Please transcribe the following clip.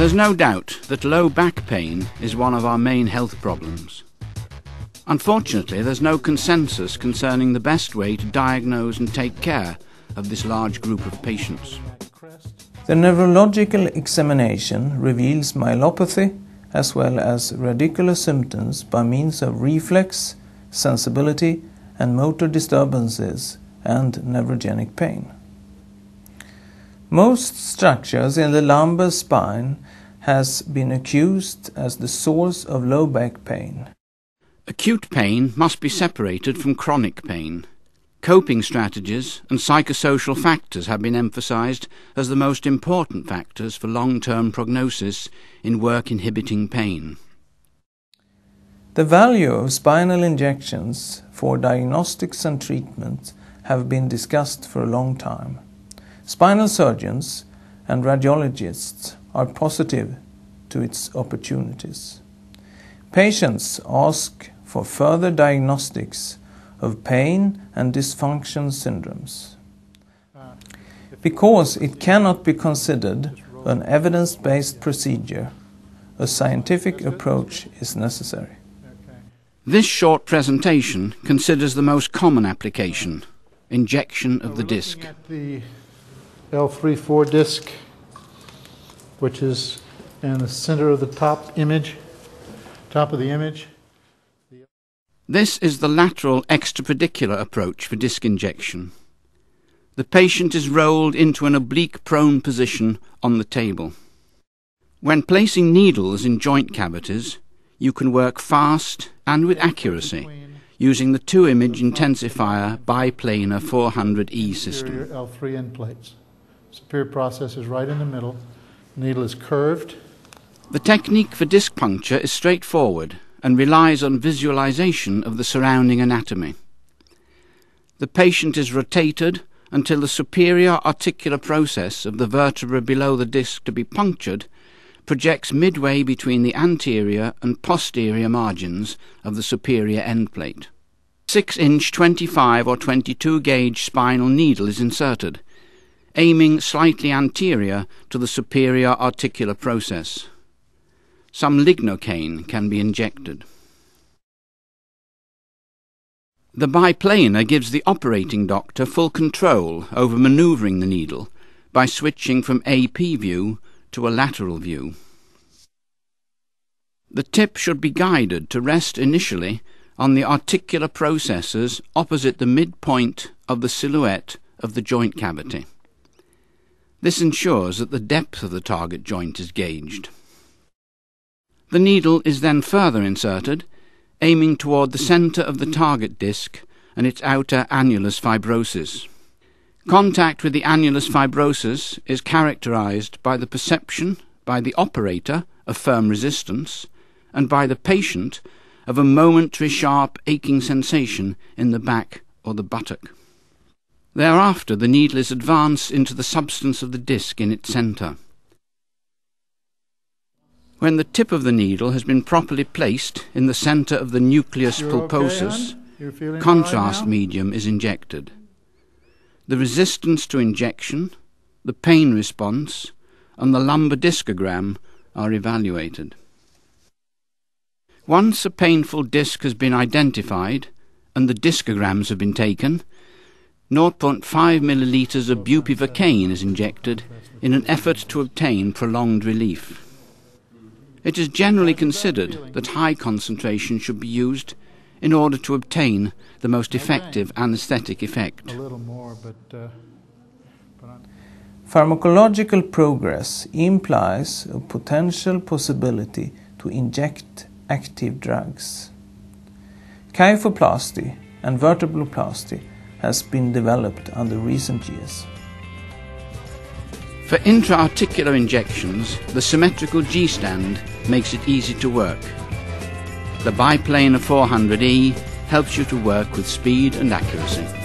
There's no doubt that low back pain is one of our main health problems. Unfortunately, there's no consensus concerning the best way to diagnose and take care of this large group of patients. The neurological examination reveals myelopathy as well as radicular symptoms by means of reflex, sensibility, and motor disturbances and neurogenic pain. Most structures in the lumbar spine has been accused as the source of low back pain. Acute pain must be separated from chronic pain. Coping strategies and psychosocial factors have been emphasized as the most important factors for long-term prognosis in work inhibiting pain. The value of spinal injections for diagnostics and treatment have been discussed for a long time. Spinal surgeons and radiologists are positive to its opportunities. Patients ask for further diagnostics of pain and dysfunction syndromes. Because it cannot be considered an evidence based procedure, a scientific approach is necessary. This short presentation considers the most common application injection of the disc. The L3-4 disc, which is in the center of the top image, top of the image. This is the lateral extrapedicular approach for disc injection. The patient is rolled into an oblique prone position on the table. When placing needles in joint cavities, you can work fast and with accuracy using the two-image intensifier biplanar 400E system. L3 end plates. Superior process is right in the middle. Needle is curved. The technique for disc puncture is straightforward and relies on visualization of the surrounding anatomy. The patient is rotated until the superior articular process of the vertebra below the disc to be punctured projects midway between the anterior and posterior margins of the superior end plate. 6 inch 25 or 22 gauge spinal needle is inserted, aiming slightly anterior to the superior articular process some lignocaine can be injected. The biplanar gives the operating doctor full control over manoeuvring the needle by switching from AP view to a lateral view. The tip should be guided to rest initially on the articular processes opposite the midpoint of the silhouette of the joint cavity. This ensures that the depth of the target joint is gauged. The needle is then further inserted, aiming toward the center of the target disc and its outer annulus fibrosus. Contact with the annulus fibrosus is characterized by the perception by the operator of firm resistance and by the patient of a momentary sharp aching sensation in the back or the buttock. Thereafter the needle is advanced into the substance of the disc in its centre. When the tip of the needle has been properly placed in the centre of the nucleus You're pulposus, okay, contrast right medium is injected. The resistance to injection, the pain response, and the lumbar discogram are evaluated. Once a painful disc has been identified and the discograms have been taken, 0.5 millilitres of bupivacaine is injected in an effort to obtain prolonged relief. It is generally considered that high concentration should be used in order to obtain the most effective anesthetic effect. Uh, Pharmacological progress implies a potential possibility to inject active drugs. Kyphoplasty and vertebroplasty has been developed under recent years. For intra-articular injections, the symmetrical G-stand makes it easy to work. The biplanar 400E helps you to work with speed and accuracy.